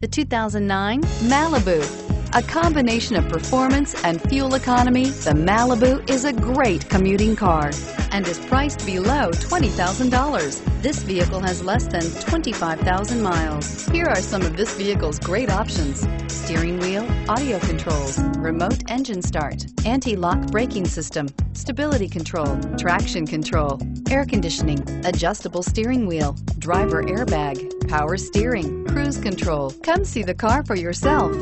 The 2009 Malibu. A combination of performance and fuel economy, the Malibu is a great commuting car and is priced below $20,000. This vehicle has less than 25,000 miles. Here are some of this vehicle's great options. Steering wheel, audio controls, remote engine start, anti-lock braking system, stability control, traction control, air conditioning, adjustable steering wheel, driver airbag, power steering, cruise control. Come see the car for yourself.